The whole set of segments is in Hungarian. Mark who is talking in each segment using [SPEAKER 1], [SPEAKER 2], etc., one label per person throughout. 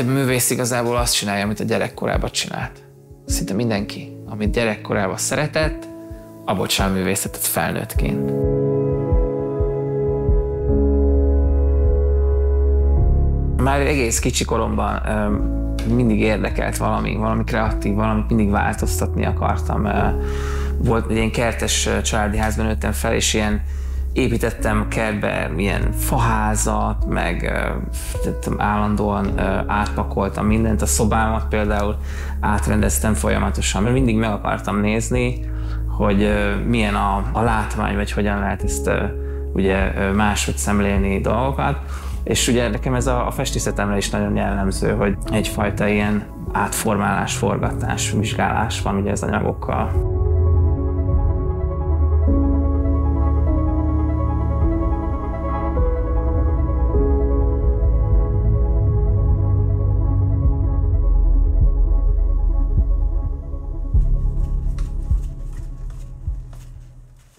[SPEAKER 1] legtöbb művész igazából azt csinálja, amit a gyerekkorában csinált. Szinte mindenki, amit gyerekkorában szeretett, abból csinál művészetet felnőttként. Már egész kicsi koromban mindig érdekelt valami, valami kreatív, valamit mindig változtatni akartam. Volt egy ilyen kertes családi házban nőttem fel, és ilyen építettem kertbe ilyen faházat, meg állandóan átpakoltam mindent, a szobámat például átrendeztem folyamatosan, mert mindig meg akartam nézni, hogy milyen a, a látvány, vagy hogyan lehet ezt ugye máshogy szemlélni dolgokat. És ugye nekem ez a, a festészetemre is nagyon jellemző, hogy egyfajta ilyen átformálás, forgatás, vizsgálás van ugye az anyagokkal.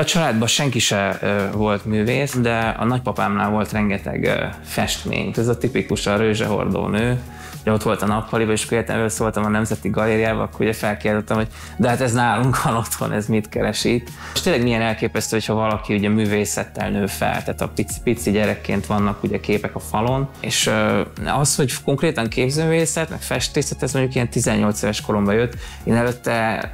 [SPEAKER 1] A családban senki se volt művész, de a nagypapámnál volt rengeteg festmény. Ez a tipikus a rőzsehordó nő, ugye ott volt a nappaliba, és akkor szóltam a Nemzeti Galériába, akkor ugye felkérdeztem, hogy de hát ez nálunk van otthon, ez mit keres itt. És tényleg milyen elképesztő, hogyha valaki ugye művészettel nő fel, tehát a pici, pici gyerekként vannak ugye képek a falon, és az, hogy konkrétan képzőművészet, meg festészet, ez mondjuk ilyen 18 éves koromban jött, én előtte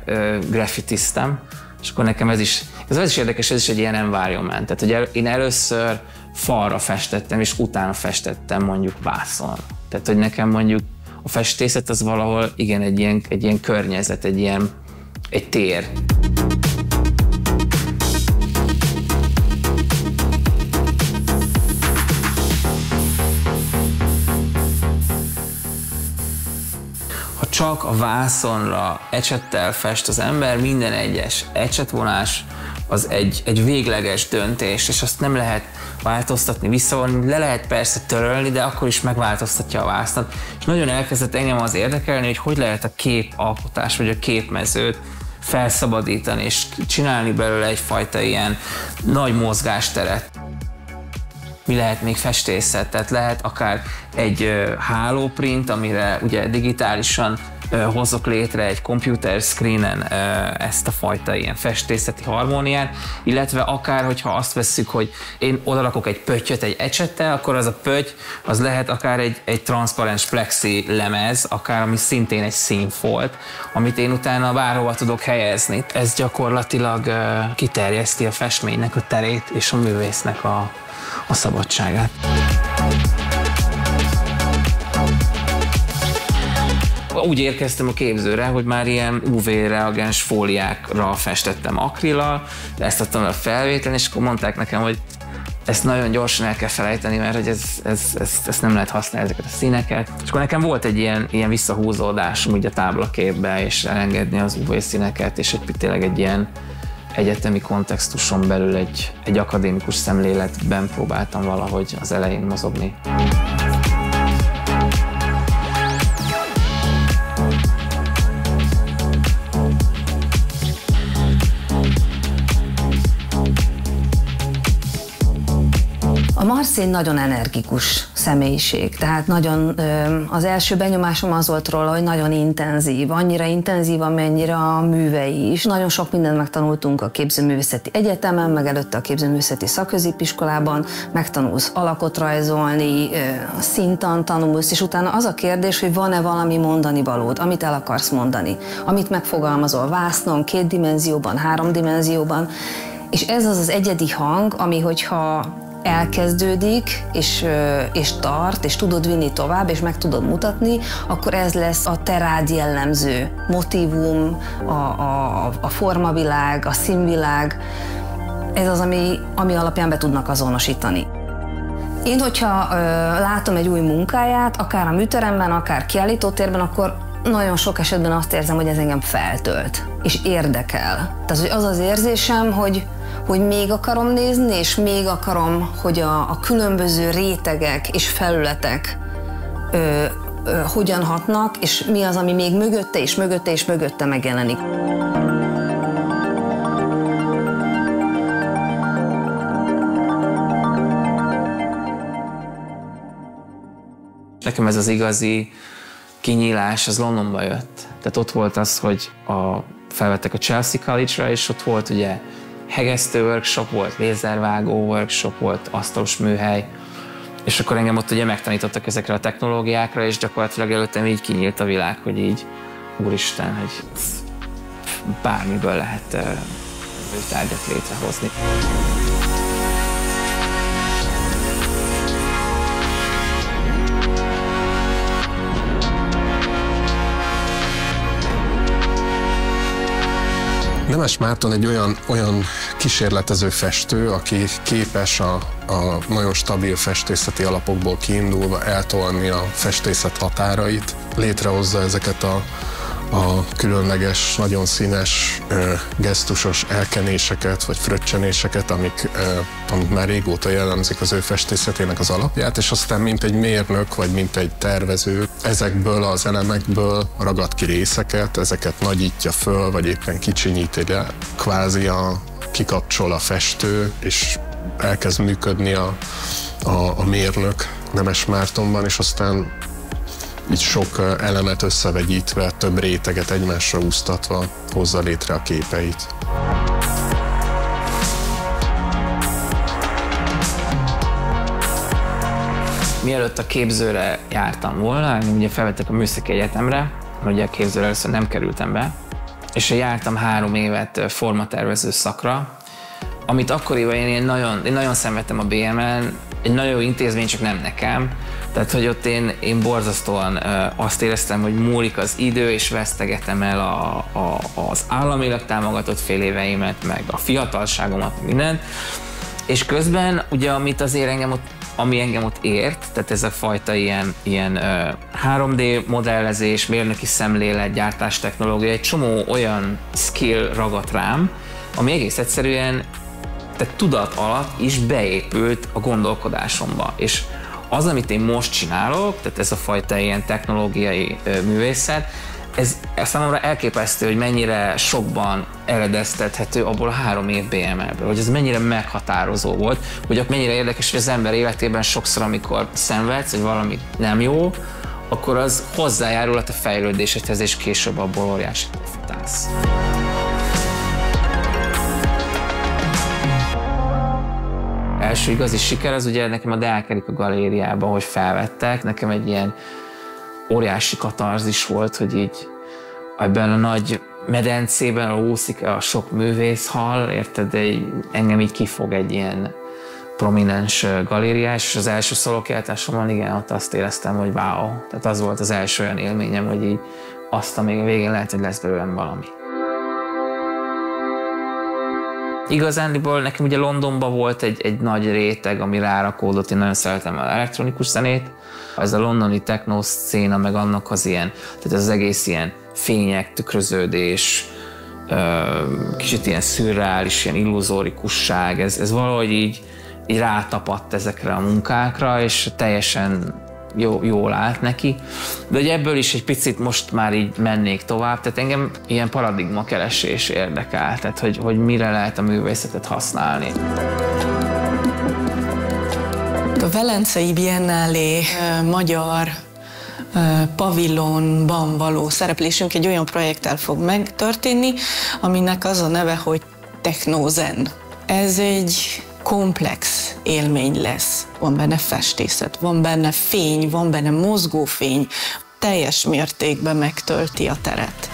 [SPEAKER 1] graffitiztem, és akkor nekem ez is, ez, ez is érdekes, ez is egy ilyen environment. Tehát, hogy el, én először falra festettem, és utána festettem mondjuk vászon. Tehát, hogy nekem mondjuk a festészet az valahol igen egy ilyen, egy ilyen környezet, egy ilyen egy tér. Csak a vászonra ecsettel fest az ember, minden egyes ecsetvonás az egy, egy végleges döntés, és azt nem lehet változtatni, visszavonni, le lehet persze törölni, de akkor is megváltoztatja a vásznat. És nagyon elkezdett engem az érdekelni, hogy hogy lehet a képalkotás vagy a képmezőt felszabadítani, és csinálni belőle egyfajta ilyen nagy mozgásteret mi lehet még festészet, tehát lehet akár egy hálóprint, amire ugye digitálisan hozok létre egy computer screenen ezt a fajta ilyen festészeti harmóniát, illetve akár, hogyha azt vesszük, hogy én odarakok egy pöttyöt egy ecsettel, akkor az a pötty, az lehet akár egy, egy transzparens plexi lemez, akár ami szintén egy színfolt, amit én utána bárhova tudok helyezni. Ez gyakorlatilag kiterjeszti a festménynek a terét és a művésznek a, a szabadságát. Úgy érkeztem a képzőre, hogy már ilyen UV-reagens fóliákra festettem akrillal, ezt adtam a felvételen, és akkor mondták nekem, hogy ezt nagyon gyorsan el kell felejteni, mert hogy ez, ez, ez, ez nem lehet használni ezeket a színeket. És akkor nekem volt egy ilyen, ilyen visszahúzódás úgy a táblaképbe, és elengedni az UV színeket, és egy, tényleg egy ilyen, egyetemi kontextuson belül egy, egy akadémikus szemléletben próbáltam valahogy az elején mozogni.
[SPEAKER 2] A Marszén nagyon energikus személyiség, tehát nagyon az első benyomásom az volt róla, hogy nagyon intenzív, annyira intenzív, amennyire a művei is. Nagyon sok mindent megtanultunk a képzőművészeti egyetemen, meg előtte a képzőművészeti szakközépiskolában, megtanulsz alakot rajzolni, szintan tanulsz, és utána az a kérdés, hogy van-e valami mondani valód, amit el akarsz mondani, amit megfogalmazol vásznon, két dimenzióban, három dimenzióban, és ez az az egyedi hang, ami hogyha elkezdődik, és, és tart, és tudod vinni tovább, és meg tudod mutatni, akkor ez lesz a terád jellemző motivum, a, a, a formavilág, a színvilág, ez az, ami, ami alapján be tudnak azonosítani. Én, hogyha ö, látom egy új munkáját, akár a műteremben, akár kiállítótérben, akkor nagyon sok esetben azt érzem, hogy ez engem feltölt, és érdekel. Tehát hogy az az érzésem, hogy, hogy még akarom nézni, és még akarom, hogy a, a különböző rétegek és felületek ö, ö, hogyan hatnak, és mi az, ami még mögötte és mögötte és mögötte megjelenik.
[SPEAKER 1] Nekem ez az igazi kinyílás az Londonba jött. Tehát ott volt az, hogy a, felvettek a Chelsea College-ra, és ott volt ugye hegesztő workshop, volt lézervágó workshop, volt asztalos műhely, és akkor engem ott ugye megtanítottak ezekre a technológiákra, és gyakorlatilag előttem így kinyílt a világ, hogy így, úristen, hogy bármiből lehet uh, tárgyat létrehozni.
[SPEAKER 3] Nemes Márton egy olyan, olyan kísérletező festő, aki képes a, a nagyon stabil festészeti alapokból kiindulva eltolni a festészet határait, létrehozza ezeket a a különleges, nagyon színes, gesztusos elkenéseket vagy fröccsenéseket, amik, amik már régóta jellemzik az ő festészetének az alapját, és aztán mint egy mérnök vagy mint egy tervező ezekből az elemekből ragad ki részeket, ezeket nagyítja föl, vagy éppen kicsinyíti ide, kvázi a, kikapcsol a festő, és elkezd működni a, a, a mérnök Nemes Mártonban, és aztán így sok elemet összevegyítve, több réteget egymásra úsztatva hozza létre a képeit.
[SPEAKER 1] Mielőtt a képzőre jártam volna, ugye felvettek a Műszaki Egyetemre, ugye a képzőre először nem kerültem be, és jártam három évet formatervező szakra, amit akkoriban én, én, nagyon, én nagyon szenvedtem a BM-en, egy nagyon jó intézmény, csak nem nekem, tehát, hogy ott én, én borzasztóan azt éreztem, hogy múlik az idő, és vesztegetem el a, a, az államilag támogatott fél éveimet, meg a fiatalságomat, minden. És közben, ugye, amit azért engem ott ami engem ott ért, tehát ez a fajta ilyen, ilyen uh, 3D modellezés, mérnöki szemlélet, gyártás technológia, egy csomó olyan skill ragadt rám, ami egész egyszerűen tehát tudat alatt is beépült a gondolkodásomba. És az, amit én most csinálok, tehát ez a fajta ilyen technológiai művészet, ez, számomra elképesztő, hogy mennyire sokban eredeztethető abból a három év BML-ből, hogy ez mennyire meghatározó volt, hogy ott mennyire érdekes, hogy az ember életében sokszor, amikor szenvedsz, hogy valami nem jó, akkor az hozzájárul a te fejlődésedhez, és később abból óriási futálsz. Első igazi siker az ugye nekem a Deák a galériában, hogy felvettek, nekem egy ilyen óriási katarzis volt, hogy így ebben a nagy medencében úszik a sok művészhal, érted, de engem így kifog egy ilyen prominens galériás, és az első szolókiáltásomon igen, ott azt éreztem, hogy wow. Tehát az volt az első olyan élményem, hogy így azt, még a végén lehet, hogy lesz belőlem valami. Igazándiból nekem ugye Londonban volt egy, egy nagy réteg, ami rárakódott, én nagyon szeretem az elektronikus zenét. Ez a londoni techno széna, meg annak az ilyen, tehát az egész ilyen fények, tükröződés, kicsit ilyen szürreális, ilyen illuzórikusság, ez, ez valahogy így, így rátapadt ezekre a munkákra, és teljesen jó, jól állt neki. De hogy ebből is egy picit most már így mennék tovább, tehát engem ilyen paradigma keresés érdekel, tehát hogy, hogy mire lehet a művészetet használni.
[SPEAKER 4] A Velencei Biennálé magyar pavilonban való szereplésünk egy olyan projekttel fog megtörténni, aminek az a neve, hogy Technozen. Ez egy komplex élmény lesz. Van benne festészet, van benne fény, van benne mozgófény, teljes mértékben megtölti a teret.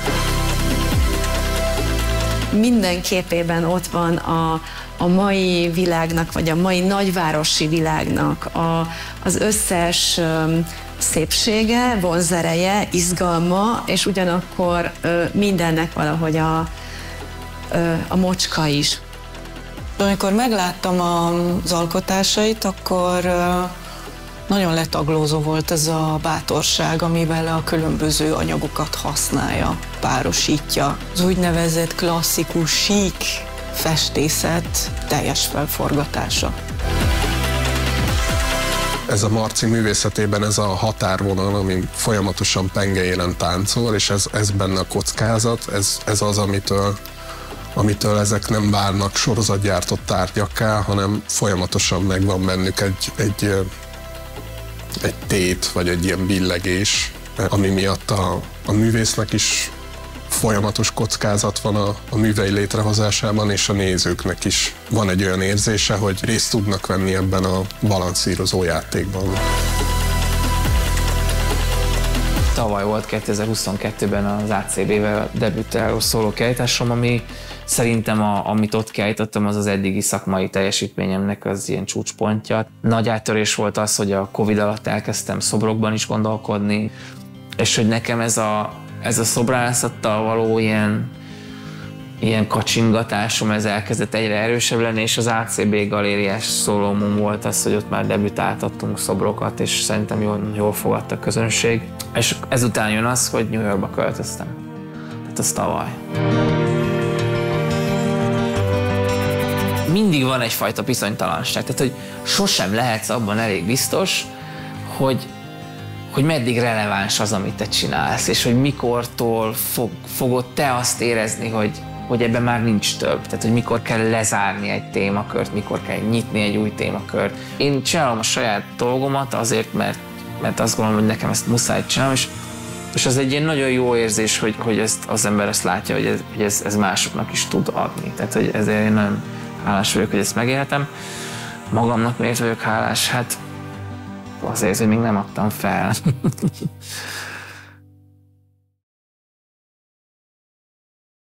[SPEAKER 2] Minden képében ott van a, a mai világnak, vagy a mai nagyvárosi világnak a, az összes um, szépsége, vonzereje, izgalma, és ugyanakkor ö, mindennek valahogy a, ö, a mocska is.
[SPEAKER 4] Amikor megláttam az alkotásait, akkor nagyon letaglózó volt ez a bátorság, amivel a különböző anyagokat használja, párosítja. Az úgynevezett klasszikus, sík festészet teljes felforgatása.
[SPEAKER 3] Ez a Marci művészetében ez a határvonal, ami folyamatosan pengejélen táncol, és ez, ez benne a kockázat, ez, ez az, amitől amitől ezek nem válnak sorozatgyártott tárgyakká, hanem folyamatosan megvan bennük egy, egy, egy tét, vagy egy ilyen billegés, ami miatt a, a művésznek is folyamatos kockázat van a, a művei létrehozásában, és a nézőknek is van egy olyan érzése, hogy részt tudnak venni ebben a balanszírozó játékban.
[SPEAKER 1] Tavaly volt 2022-ben az ACB-vel debütáló szóló kiállításom, ami szerintem, a, amit ott kiállítottam, az az eddigi szakmai teljesítményemnek az ilyen csúcspontja. Nagy áttörés volt az, hogy a Covid alatt elkezdtem szobrokban is gondolkodni, és hogy nekem ez a, ez a szobrászattal való ilyen, ilyen kacsingatásom, ez elkezdett egyre erősebb lenni, és az ACB galériás szólómum volt az, hogy ott már debütáltattunk szobrokat, és szerintem jól, jól fogadta a közönség. És ezután jön az, hogy New Yorkba költöztem. Tehát az tavaly. Mindig van egyfajta bizonytalanság, tehát hogy sosem lehetsz abban elég biztos, hogy hogy meddig releváns az, amit te csinálsz, és hogy mikortól fog, fogod te azt érezni, hogy, hogy ebben már nincs több. Tehát, hogy mikor kell lezárni egy témakört, mikor kell nyitni egy új témakört. Én csinálom a saját dolgomat azért, mert, mert azt gondolom, hogy nekem ezt muszáj csinálni, és, és az egy ilyen nagyon jó érzés, hogy, hogy ezt, az ember ezt látja, hogy, ez, hogy ez, ez másoknak is tud adni. Tehát, hogy ezért én nagyon hálás vagyok, hogy ezt megéltem. Magamnak miért vagyok hálás? Hát azért, hogy még nem adtam fel.